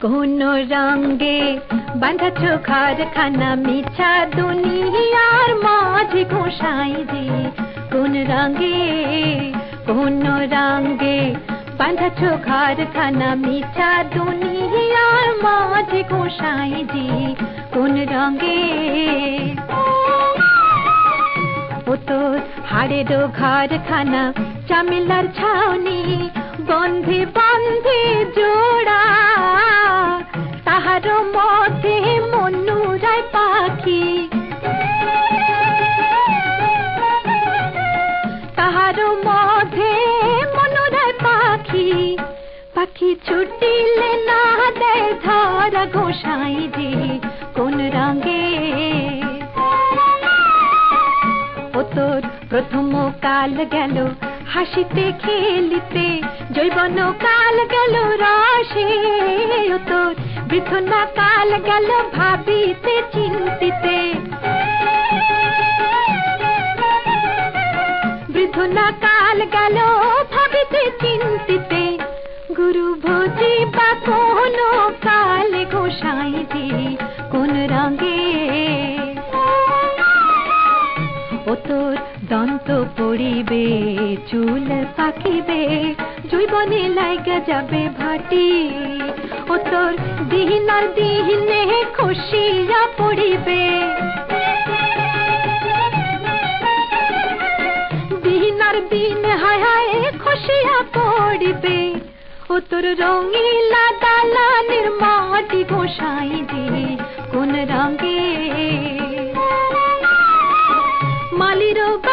কোন রঙ্গে বাঁধাছ খানা মিছা দুনিয়ার মাঝে গোসাই যে। কোন রঙ্গে কোন রঙ্গে বাঁধাছ খানা মিছা দুনিয়ার মাঝে গোসাই যে। কোন রঙ্গে হাড়েরও ঘরখানা, চামিলার ছাউনি, বন্ধে বন্ধে জোড়া। তাহার মধ্যে মনুরায় পাখি। তাহার মধ্যে মনুরায় পাখি। পাখি ছুটিলে না দেয় ধরা গোসাই যে কোন রঙে ও তোর প্রথম কাল গেল। হাসিতে, খেলিতে জৈবন কাল গেল, রসে ও তোর বৃথনা কাল গেল ভাবিতে, চিন্তিতে। বৃথনা কাল গেল ভাবিতে, চিন্তিতে। গুরু ভোজি বা কোন কাল গোসাই যে ও তোর দন্ত পড়িবে, চুল পাকিবে জৈবনে লাইগা যাবে ভাটি। ও তোর দিহিনার দিহিনে খুশিয়া পড়িবে। দিহিনার দিন হায় হায় খুশিয়া পড়িবে। ও তোর রঙিলা দালানের মাটি গোসাই যে কোন রঙে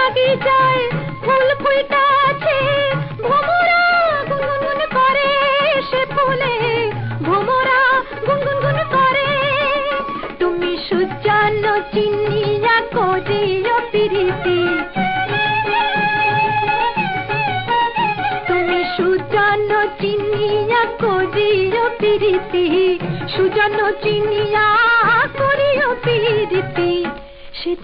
বাগিচায় ফুল ফুলটা আছে। ভোমরা গুনগুন করে সে ফুলে। ভোমরা গুনগুন করে। তুমি সুজান তুমি সুজান চিনিয়া করিও প্রীতি। সুজান চিনিয়া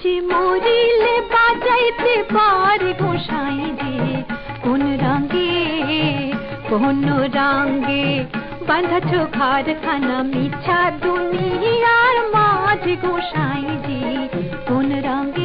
যে মরিলে, বাজাইতে পারে গোসাই রে কোন রঙে কোন রঙে বাঁধাছ খানা মিছা দুনিয়ার মাঝ গোসাই রে কোন রঙে